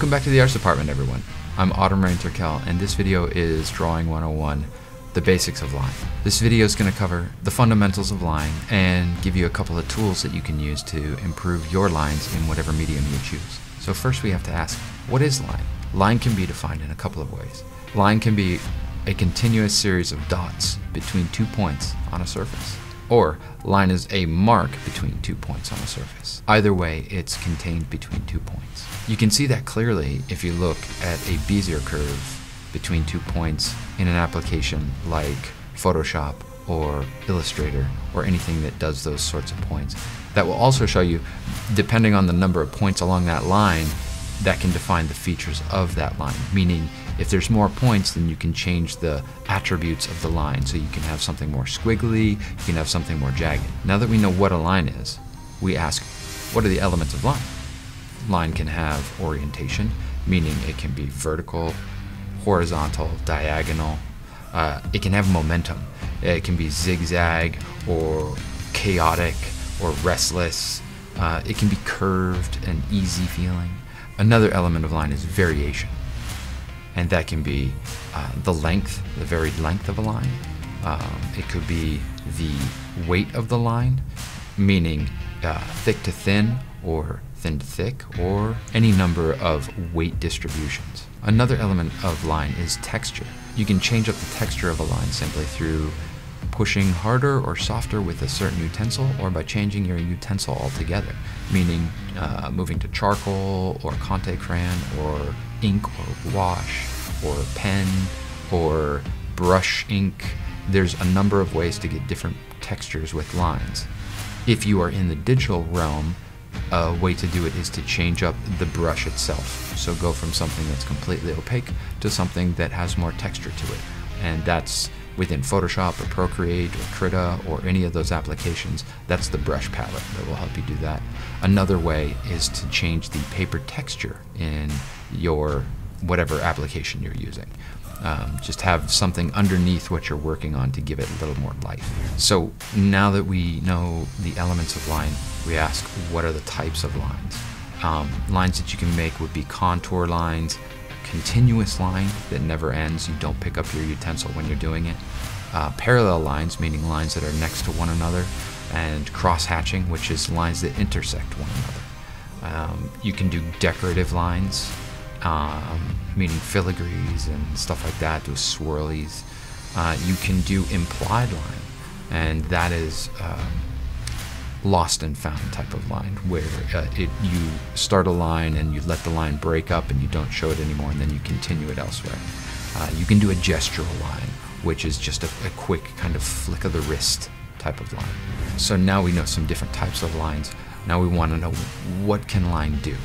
Welcome back to the Arts Department, everyone. I'm Autumn Rain Turkel, and this video is Drawing 101, the basics of line. This video is going to cover the fundamentals of line and give you a couple of tools that you can use to improve your lines in whatever medium you choose. So first we have to ask, what is line? Line can be defined in a couple of ways. Line can be a continuous series of dots between two points on a surface. Or line is a mark between two points on a surface. Either way, it's contained between two points. You can see that clearly if you look at a Bezier curve between two points in an application like Photoshop or Illustrator or anything that does those sorts of points. That will also show you, depending on the number of points along that line, that can define the features of that line. Meaning, if there's more points, then you can change the attributes of the line. So you can have something more squiggly, you can have something more jagged. Now that we know what a line is, we ask, what are the elements of line? Line can have orientation, meaning it can be vertical, horizontal, diagonal. Uh, it can have momentum. It can be zigzag or chaotic or restless. Uh, it can be curved and easy feeling. Another element of line is variation. And that can be uh, the length, the varied length of a line. Um, it could be the weight of the line, meaning uh, thick to thin or thin to thick, or any number of weight distributions. Another element of line is texture. You can change up the texture of a line simply through pushing harder or softer with a certain utensil or by changing your utensil altogether, meaning uh, moving to charcoal or Conte crayon or ink or wash or pen or brush ink. There's a number of ways to get different textures with lines. If you are in the digital realm, a way to do it is to change up the brush itself. So go from something that's completely opaque to something that has more texture to it. And that's within Photoshop or Procreate or Krita or any of those applications. That's the brush palette that will help you do that. Another way is to change the paper texture in your whatever application you're using. Um, just have something underneath what you're working on to give it a little more life. So now that we know the elements of line, we ask what are the types of lines. Um, lines that you can make would be contour lines, continuous line that never ends, you don't pick up your utensil when you're doing it, uh, parallel lines, meaning lines that are next to one another, and cross hatching, which is lines that intersect one another. Um, you can do decorative lines, um, meaning filigrees and stuff like that, do swirlies. Uh, you can do implied line, and that is um, lost and found type of line, where uh, it you start a line and you let the line break up and you don't show it anymore, and then you continue it elsewhere. Uh, you can do a gestural line, which is just a, a quick kind of flick of the wrist type of line. So now we know some different types of lines. Now we want to know what can line do.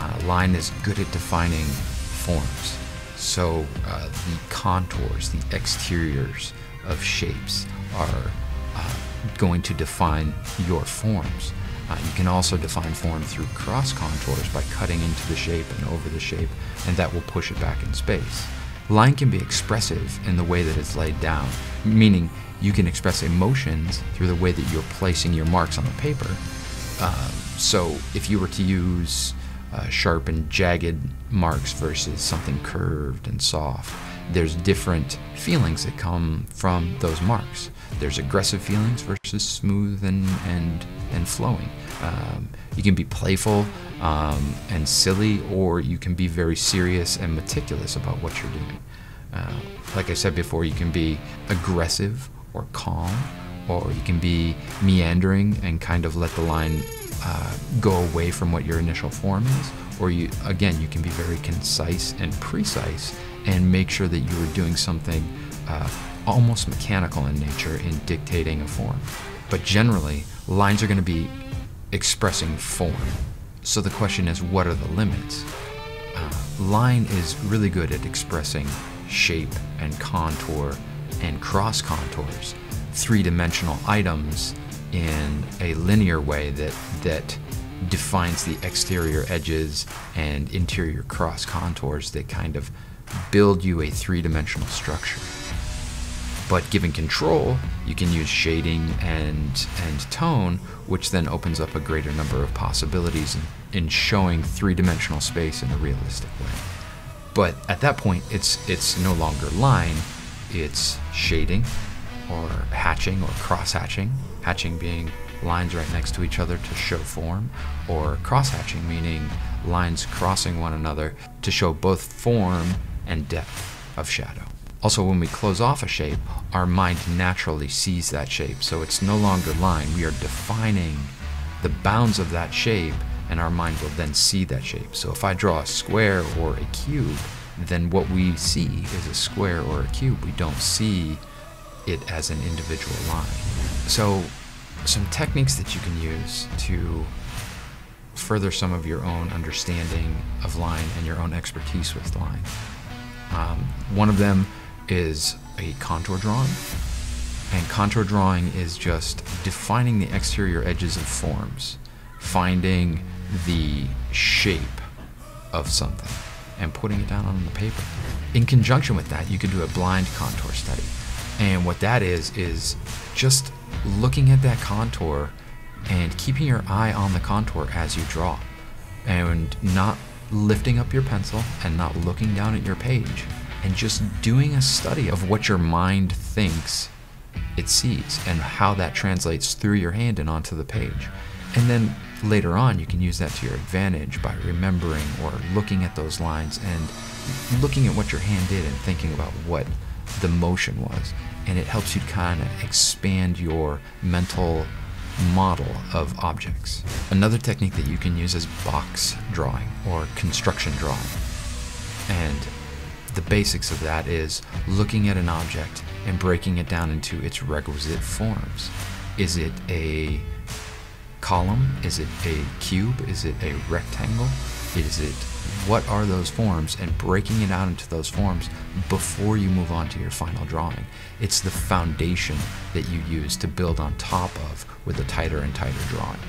Uh, line is good at defining forms. So uh, the contours, the exteriors of shapes are uh, going to define your forms. Uh, you can also define form through cross contours by cutting into the shape and over the shape, and that will push it back in space. Line can be expressive in the way that it's laid down, meaning you can express emotions through the way that you're placing your marks on the paper. Um, so if you were to use uh, sharp and jagged marks versus something curved and soft. There's different feelings that come from those marks. There's aggressive feelings versus smooth and and and flowing. Um, you can be playful um, and silly, or you can be very serious and meticulous about what you're doing. Uh, like I said before, you can be aggressive or calm, or you can be meandering and kind of let the line uh, go away from what your initial form is, or you again you can be very concise and precise and make sure that you are doing something uh, almost mechanical in nature in dictating a form. But generally, lines are going to be expressing form. So the question is, what are the limits? Uh, line is really good at expressing shape and contour and cross contours, three dimensional items in a linear way that that defines the exterior edges and interior cross contours that kind of build you a three-dimensional structure. But given control, you can use shading and and tone, which then opens up a greater number of possibilities in, in showing three-dimensional space in a realistic way. But at that point, it's it's no longer line, it's shading, or hatching, or cross-hatching. Hatching being lines right next to each other to show form, or cross-hatching meaning lines crossing one another to show both form and depth of shadow. Also, when we close off a shape, our mind naturally sees that shape, so it's no longer line. We are defining the bounds of that shape, and our mind will then see that shape. So if I draw a square or a cube, then what we see is a square or a cube. We don't see it as an individual line. So, some techniques that you can use to further some of your own understanding of line and your own expertise with line. Um, one of them is a contour drawing. And contour drawing is just defining the exterior edges of forms, finding the shape of something, and putting it down on the paper. In conjunction with that, you can do a blind contour study. And what that is, is just looking at that contour and keeping your eye on the contour as you draw, and not lifting up your pencil and not looking down at your page and just doing a study of what your mind thinks it sees and how that translates through your hand and onto the page. And then later on, you can use that to your advantage by remembering or looking at those lines and looking at what your hand did and thinking about what the motion was. And it helps you kind of expand your mental model of objects. Another technique that you can use is box drawing or construction drawing. And the basics of that is looking at an object and breaking it down into its requisite forms. Is it a column? Is it a cube? Is it a rectangle? Is it what are those forms and breaking it out into those forms before you move on to your final drawing. It's the foundation that you use to build on top of with a tighter and tighter drawing.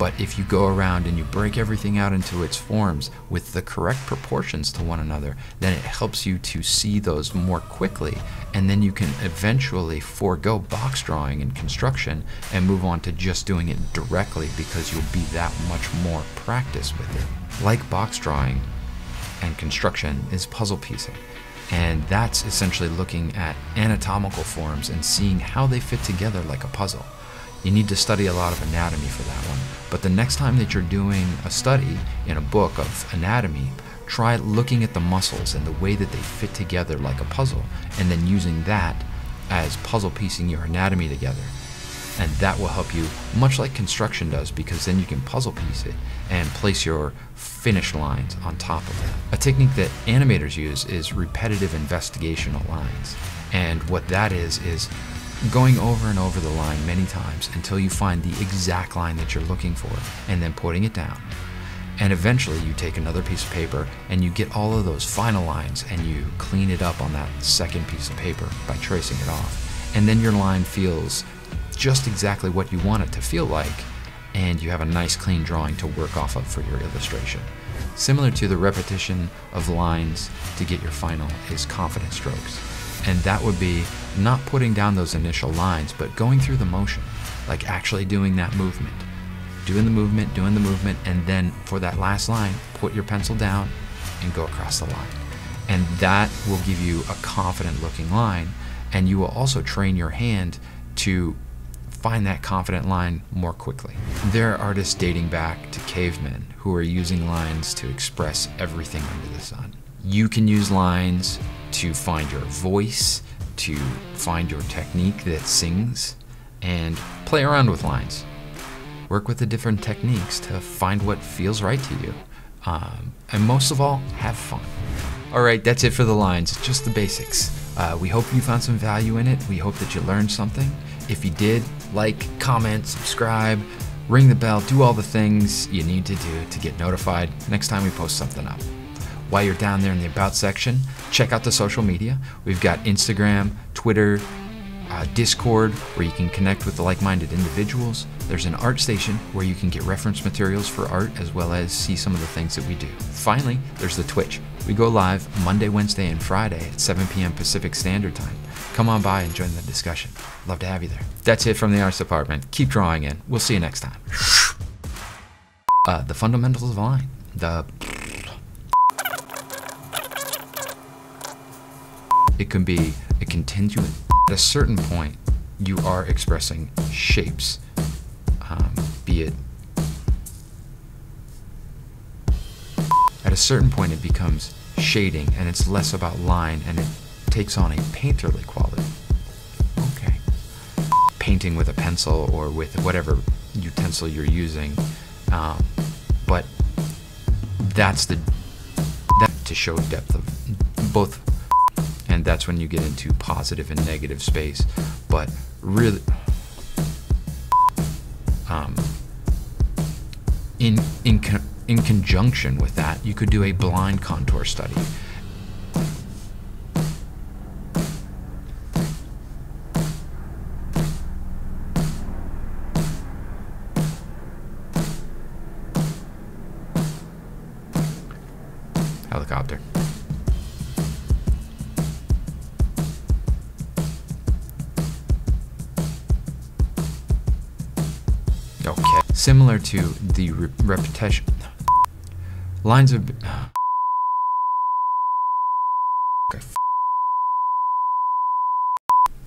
But if you go around and you break everything out into its forms with the correct proportions to one another, then it helps you to see those more quickly. And then you can eventually forego box drawing and construction and move on to just doing it directly because you'll be that much more practiced with it. Like box drawing and construction is puzzle piecing. And that's essentially looking at anatomical forms and seeing how they fit together like a puzzle. You need to study a lot of anatomy for that one. But the next time that you're doing a study in a book of anatomy, try looking at the muscles and the way that they fit together like a puzzle, and then using that as puzzle piecing your anatomy together. And that will help you, much like construction does, because then you can puzzle piece it and place your finish lines on top of it. A technique that animators use is repetitive investigational lines. And what that is, is going over and over the line many times until you find the exact line that you're looking for and then putting it down. And eventually you take another piece of paper and you get all of those final lines and you clean it up on that second piece of paper by tracing it off. And then your line feels just exactly what you want it to feel like and you have a nice clean drawing to work off of for your illustration. Similar to the repetition of lines to get your final is confidence strokes. And that would be not putting down those initial lines, but going through the motion, like actually doing that movement. Doing the movement, doing the movement, and then for that last line, put your pencil down and go across the line. And that will give you a confident looking line, and you will also train your hand to find that confident line more quickly. There are artists dating back to cavemen who are using lines to express everything under the sun. You can use lines to find your voice, to find your technique that sings, and play around with lines. Work with the different techniques to find what feels right to you. Um, and most of all, have fun. All right, that's it for the lines, just the basics. Uh, we hope you found some value in it. We hope that you learned something. If you did, like, comment, subscribe, ring the bell, do all the things you need to do to get notified next time we post something up. While you're down there in the About section, check out the social media. We've got Instagram, Twitter, uh, Discord, where you can connect with the like minded individuals. There's an ArtStation where you can get reference materials for art as well as see some of the things that we do. Finally, there's the Twitch. We go live Monday, Wednesday, and Friday at 7 p.m. Pacific Standard Time. come on by and join the discussion. Love to have you there. That's it from the arts department. Keep drawing in. We'll see you next time. Uh, the fundamentals of line. The it can be a continuum. At a certain point, you are expressing shapes, um, be it. At a certain point, it becomes shading, and it's less about line, and it takes on a painterly quality. Okay. Painting with a pencil or with whatever utensil you're using, um, but that's the that to show depth of both and that's when you get into positive and negative space. But really um, in in in conjunction with that you could do a blind contour study. Helicopter Similar to the re repetition. Lines of. Okay.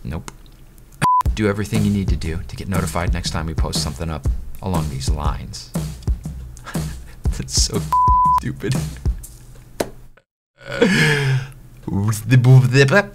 Nope. Do everything you need to do to get notified next time we post something up along these lines. That's so stupid.